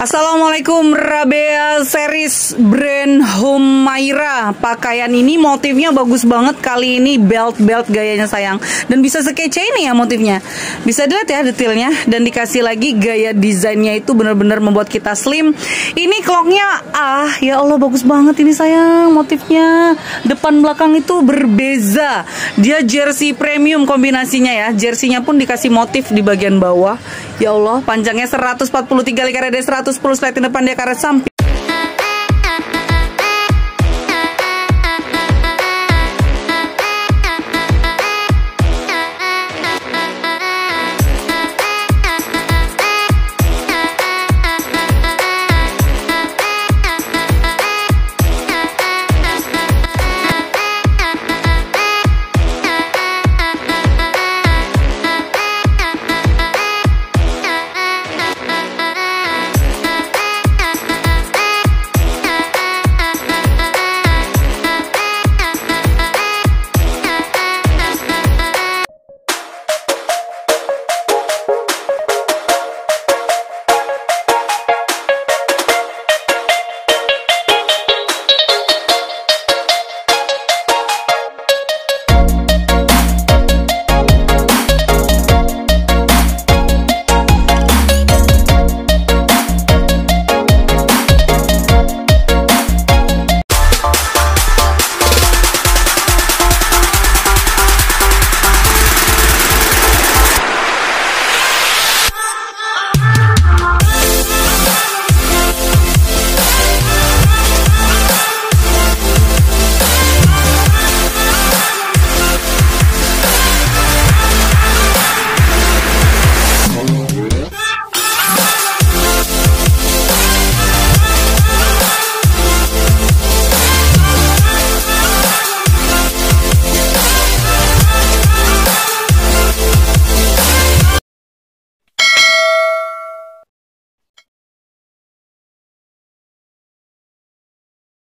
Assalamualaikum Rabea series brand Humaira. Pakaian ini motifnya bagus banget. Kali ini belt-belt gayanya sayang. Dan bisa sekece ini ya motifnya. Bisa dilihat ya detailnya. Dan dikasih lagi gaya desainnya itu benar-benar membuat kita slim. Ini clocknya ah ya Allah bagus banget ini sayang motifnya. Depan belakang itu berbeza. Dia jersey premium kombinasinya ya. Jerseynya pun dikasih motif di bagian bawah. Ya Allah panjangnya 143 kali 110 slide depan dia karet samping